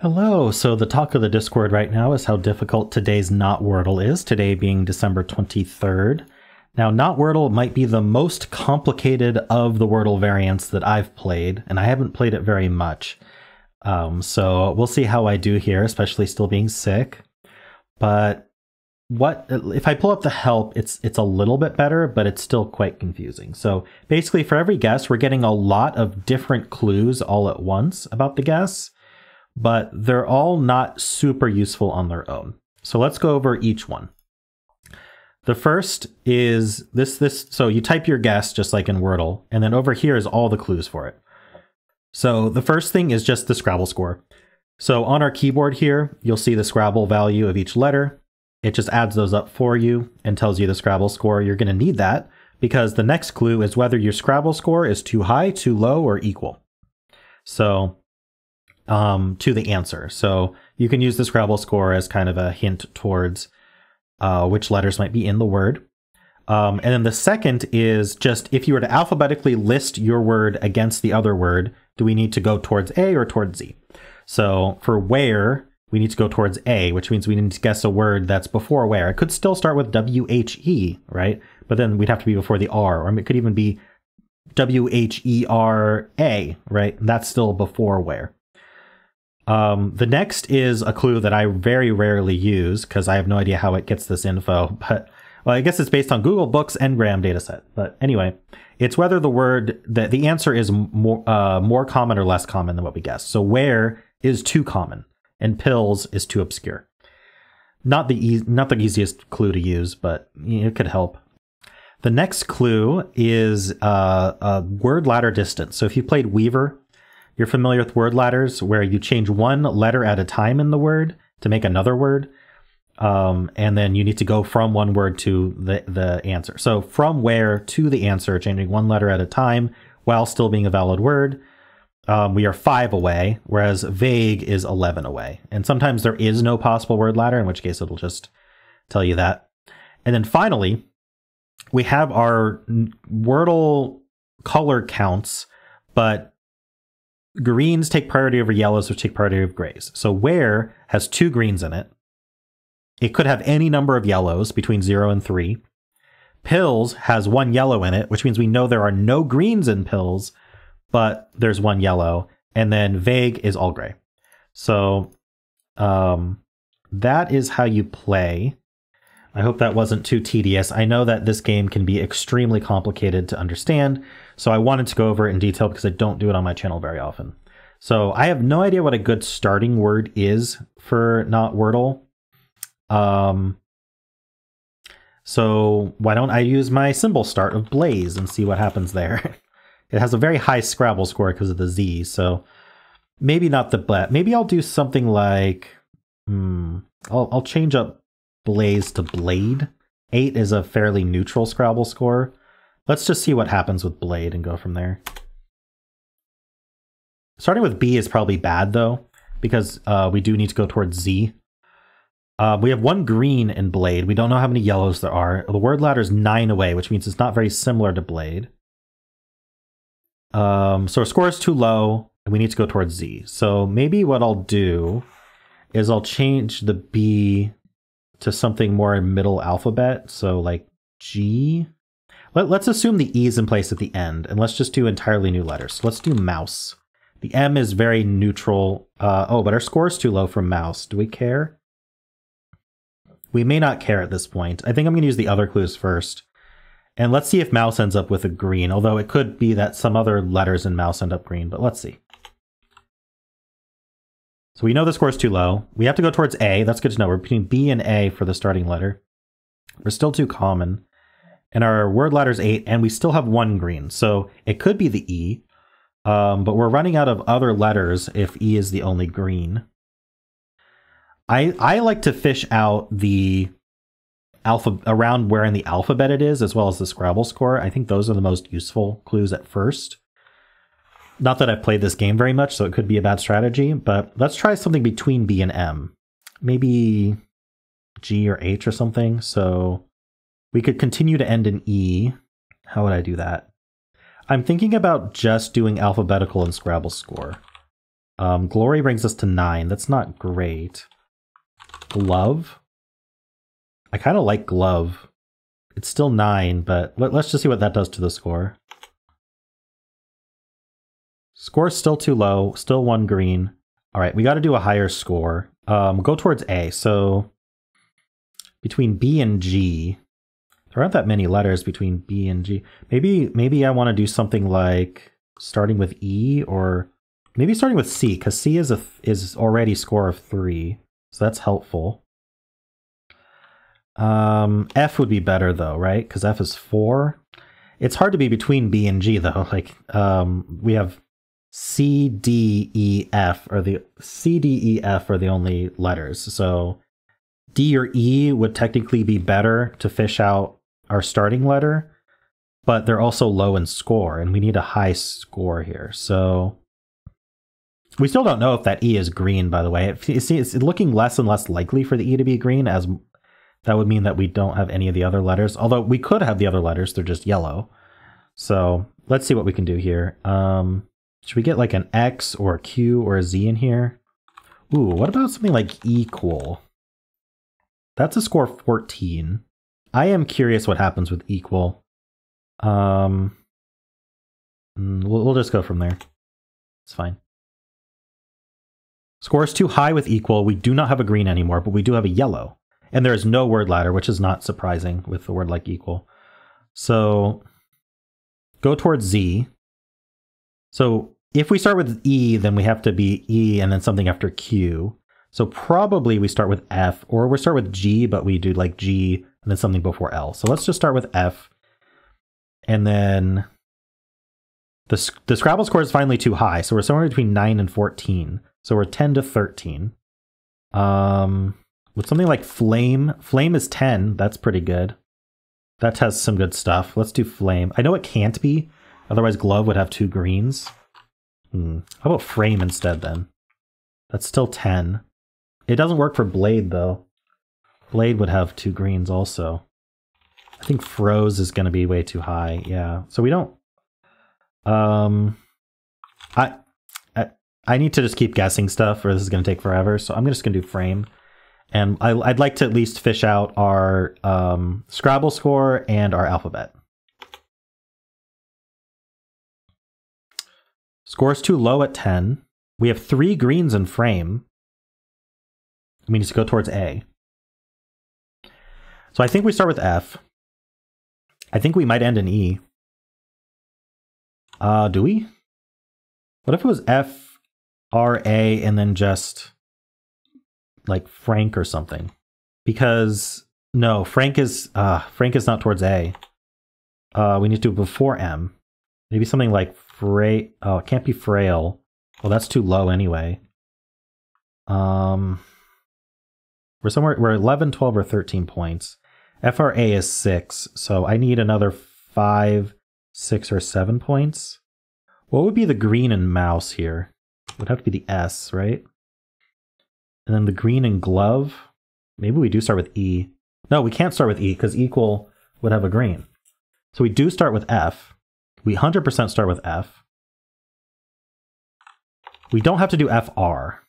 Hello. So the talk of the Discord right now is how difficult today's Not Wordle is, today being December 23rd. Now, Not Wordle might be the most complicated of the Wordle variants that I've played, and I haven't played it very much. Um, so we'll see how I do here, especially still being sick. But what if I pull up the help, it's it's a little bit better, but it's still quite confusing. So basically for every guess, we're getting a lot of different clues all at once about the guess but they're all not super useful on their own. So let's go over each one. The first is this this so you type your guess just like in Wordle, and then over here is all the clues for it. So the first thing is just the Scrabble score. So on our keyboard here, you'll see the Scrabble value of each letter. It just adds those up for you and tells you the Scrabble score. You're going to need that because the next clue is whether your Scrabble score is too high, too low, or equal. So um, to the answer. So you can use the Scrabble score as kind of a hint towards uh, which letters might be in the word. Um, and then the second is just if you were to alphabetically list your word against the other word, do we need to go towards A or towards Z? So for where, we need to go towards A, which means we need to guess a word that's before where. It could still start with W H E, right? But then we'd have to be before the R, or it could even be W H E R A, right? That's still before where. Um, the next is a clue that I very rarely use because I have no idea how it gets this info. But well, I guess it's based on Google Books Ngram dataset. But anyway, it's whether the word that the answer is more uh, more common or less common than what we guessed. So where is too common and pills is too obscure. Not the e- not the easiest clue to use, but it could help. The next clue is uh, a word ladder distance. So if you played Weaver you're familiar with word ladders where you change one letter at a time in the word to make another word. Um, and then you need to go from one word to the, the answer. So from where to the answer, changing one letter at a time while still being a valid word. Um, we are five away, whereas vague is 11 away. And sometimes there is no possible word ladder, in which case it'll just tell you that. And then finally, we have our Wordle color counts, but greens take priority over yellows, which take priority over grays. So where has two greens in it. It could have any number of yellows between zero and three. Pills has one yellow in it, which means we know there are no greens in pills, but there's one yellow. And then vague is all gray. So um, that is how you play. I hope that wasn't too tedious. I know that this game can be extremely complicated to understand, so I wanted to go over it in detail because I don't do it on my channel very often. So I have no idea what a good starting word is for not Wordle. Um, so why don't I use my symbol start of Blaze and see what happens there? it has a very high Scrabble score because of the Z, so maybe not the but maybe I'll do something like hmm, I'll I'll change up Blaze to Blade. 8 is a fairly neutral Scrabble score. Let's just see what happens with Blade and go from there. Starting with B is probably bad, though, because uh, we do need to go towards Z. Uh, we have one green in Blade. We don't know how many yellows there are. The word ladder is 9 away, which means it's not very similar to Blade. Um, so our score is too low, and we need to go towards Z. So maybe what I'll do is I'll change the B to something more in middle alphabet. So like G. Let, us assume the E is in place at the end, and let's just do entirely new letters. So let's do mouse. The M is very neutral. Uh, oh, but our score is too low for mouse. Do we care? We may not care at this point. I think I'm going to use the other clues first. And let's see if mouse ends up with a green, although it could be that some other letters in mouse end up green, but let's see. So we know the score is too low. We have to go towards A. That's good to know. We're between B and A for the starting letter. We're still too common. And our word ladder is 8, and we still have one green. So it could be the E, um, but we're running out of other letters if E is the only green. I, I like to fish out the alpha around where in the alphabet it is, as well as the Scrabble score. I think those are the most useful clues at first. Not that I've played this game very much, so it could be a bad strategy, but let's try something between B and M. Maybe G or H or something. So we could continue to end in E. How would I do that? I'm thinking about just doing alphabetical and Scrabble score. Um, glory brings us to nine. That's not great. Glove. I kind of like glove. It's still nine, but let, us just see what that does to the score. Score's still too low. Still one green. All right, we got to do a higher score. Um, go towards A. So between B and G, there aren't that many letters between B and G. Maybe maybe I want to do something like starting with E or maybe starting with C because C is a is already score of three, so that's helpful. Um, F would be better though, right? Because F is four. It's hard to be between B and G though. Like um, we have C, D, E, F are the C, D, E, F are the only letters. So D or E would technically be better to fish out our starting letter, but they're also low in score, and we need a high score here. So we still don't know if that E is green, by the way. It, it's looking less and less likely for the E to be green, as that would mean that we don't have any of the other letters. Although we could have the other letters, they're just yellow. So let's see what we can do here. Um, should we get like an X or a Q or a Z in here? Ooh, what about something like equal? That's a score 14. I am curious what happens with equal. Um, mm, we'll, we'll just go from there. It's fine. Score is too high with equal. We do not have a green anymore, but we do have a yellow. And there is no word ladder, which is not surprising with the word like equal. So go towards Z. So if we start with E, then we have to be E and then something after Q. So probably we start with F, or we start with G, but we do like G and then something before L. So let's just start with F. And then the, the Scrabble score is finally too high. So we're somewhere between 9 and 14. So we're 10 to 13. Um, with something like Flame, Flame is 10. That's pretty good. That has some good stuff. Let's do Flame. I know it can't be. Otherwise, Glove would have two greens. Hmm. How about Frame instead then? That's still 10. It doesn't work for Blade though. Blade would have two greens also. I think Froze is going to be way too high. Yeah. So we don't. Um, I, I, I need to just keep guessing stuff, or this is going to take forever. So I'm just going to do frame, and I, would like to at least fish out our um, Scrabble score and our alphabet. Score's too low at 10. We have three greens in frame. We need to go towards A. So I think we start with F. I think we might end in E. Uh, do we? What if it was F, R, A, and then just like Frank or something? Because no, Frank is uh Frank is not towards A. Uh, we need to do before M. Maybe something like Fra. Oh, it can't be frail. Well, that's too low anyway. Um, we're somewhere. We're 11, 12, or 13 points. FRA is six, so I need another five, six, or seven points. What would be the green and mouse here? It would have to be the S, right? And then the green and glove. Maybe we do start with E. No, we can't start with E because equal would have a green. So we do start with F. We 100% start with F. We don't have to do FR.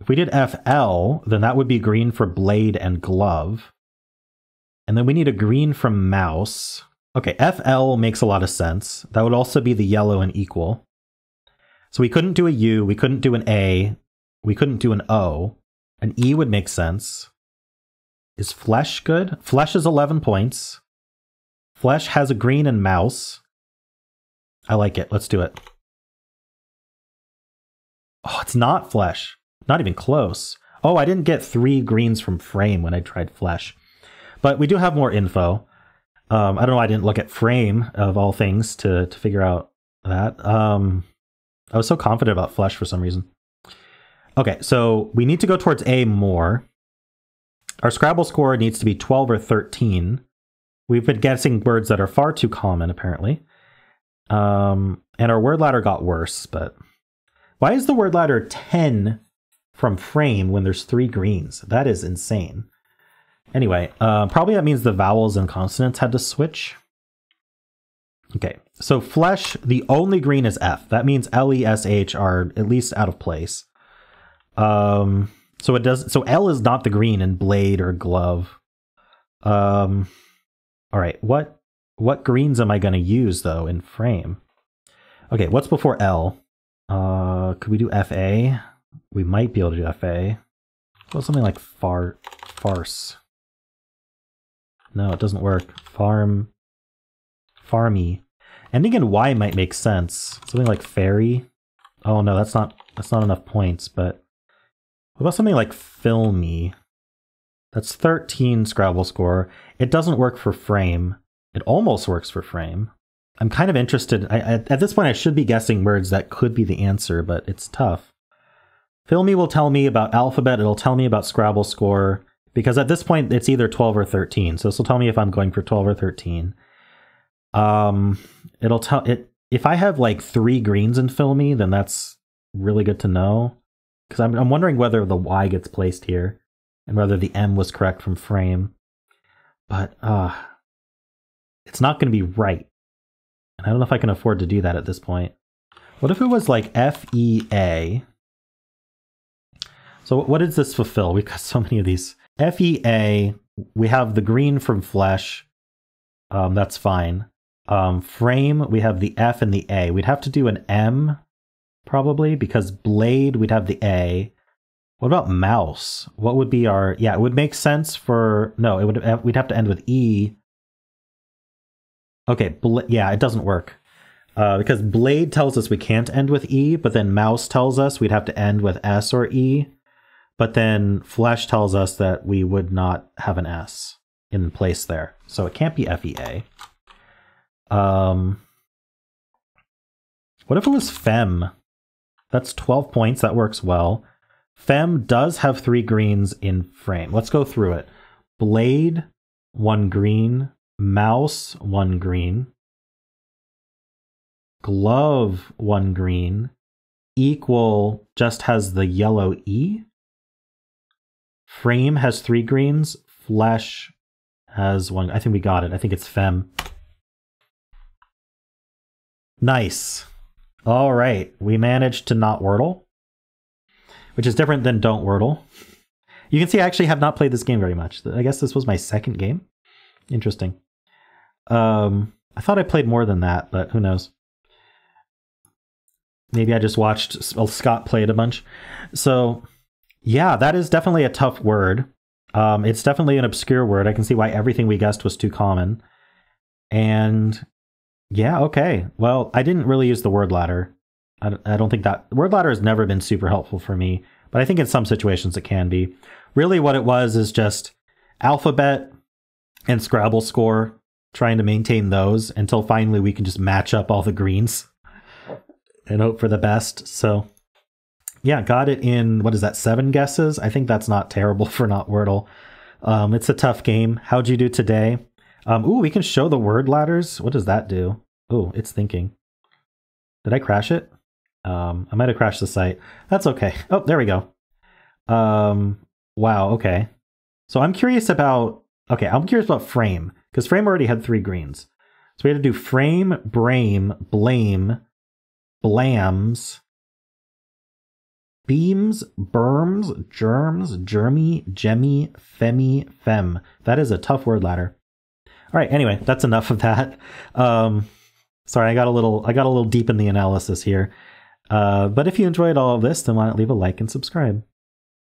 If we did FL, then that would be green for blade and glove. And then we need a green from mouse. Okay, FL makes a lot of sense. That would also be the yellow and equal. So we couldn't do a U, we couldn't do an A, we couldn't do an O. An E would make sense. Is flesh good? Flesh is 11 points. Flesh has a green and mouse. I like it. Let's do it. Oh, it's not flesh. Not even close. Oh, I didn't get three greens from frame when I tried flesh. But we do have more info. Um, I don't know. I didn't look at frame of all things to to figure out that. Um, I was so confident about flesh for some reason. Okay, so we need to go towards A more. Our Scrabble score needs to be 12 or 13. We've been guessing words that are far too common, apparently. Um, and our word ladder got worse, but why is the word ladder 10 from frame when there's three greens? That is insane. Anyway, uh, probably that means the vowels and consonants had to switch. Okay, so flesh, the only green is F. That means L, E, S, H are at least out of place. Um, so it does. So L is not the green in blade or glove. Um, all right. What what greens am I going to use though in frame? Okay, what's before L? Uh, could we do FA? We might be able to do FA. Well, something like far farce. No, it doesn't work. Farm, farmy. Ending in Y might make sense. Something like fairy. Oh no, that's not that's not enough points. But what about something like filmy? That's 13 Scrabble score. It doesn't work for frame. It almost works for frame. I'm kind of interested. I, at this point, I should be guessing words that could be the answer, but it's tough. Filmy will tell me about alphabet. It'll tell me about Scrabble score because at this point it's either 12 or 13. So this will tell me if I'm going for 12 or 13. Um, it'll tell it if I have like three greens in Filmy, then that's really good to know because I'm I'm wondering whether the Y gets placed here and whether the M was correct from frame. But uh it's not going to be right. And I don't know if I can afford to do that at this point. What if it was like F E A? So what does this fulfill? We've got so many of these. F E A, we have the green from flesh. Um, that's fine. Um, frame, we have the F and the A. We'd have to do an M probably because blade, we'd have the A. What about mouse? What would be our? Yeah, it would make sense for no. It would. We'd have to end with E. Okay, yeah, it doesn't work uh, because blade tells us we can't end with E, but then mouse tells us we'd have to end with S or E. But then flesh tells us that we would not have an S in place there, so it can't be FEA. Um, what if it was femme? That's 12 points. That works well. Femme does have three greens in frame. Let's go through it. Blade, one green. Mouse, one green. Glove, one green. Equal just has the yellow E. Frame has three greens. Flesh has one. I think we got it. I think it's Femme. Nice. All right. We managed to not Wordle which is different than Don't Wordle. You can see I actually have not played this game very much. I guess this was my second game. Interesting. Um, I thought I played more than that, but who knows? Maybe I just watched Scott play it a bunch. So, yeah, that is definitely a tough word. Um, it's definitely an obscure word. I can see why everything we guessed was too common. And yeah, okay. Well, I didn't really use the word ladder. I, don't think that word ladder has never been super helpful for me, but I think in some situations it can be. Really, what it was is just alphabet and Scrabble score, trying to maintain those until finally we can just match up all the greens and hope for the best. So, yeah, got it in what is that, seven guesses? I think that's not terrible for not Wordle. Um, it's a tough game. How'd you do today? Um, ooh, we can show the word ladders. What does that do? Oh, it's thinking. Did I crash it? Um, I might have crashed the site. That's okay. Oh, there we go. Um, wow. Okay. So I'm curious about. Okay, I'm curious about frame because frame already had three greens. So we had to do frame, brame, blame, blams, beams, berms, germs, germy, gemmy, femmy, femme. That is a tough word ladder. All right. Anyway, that's enough of that. Um, sorry, I got a little I got a little deep in the analysis here. Uh, but if you enjoyed all of this, then why not leave a like and subscribe?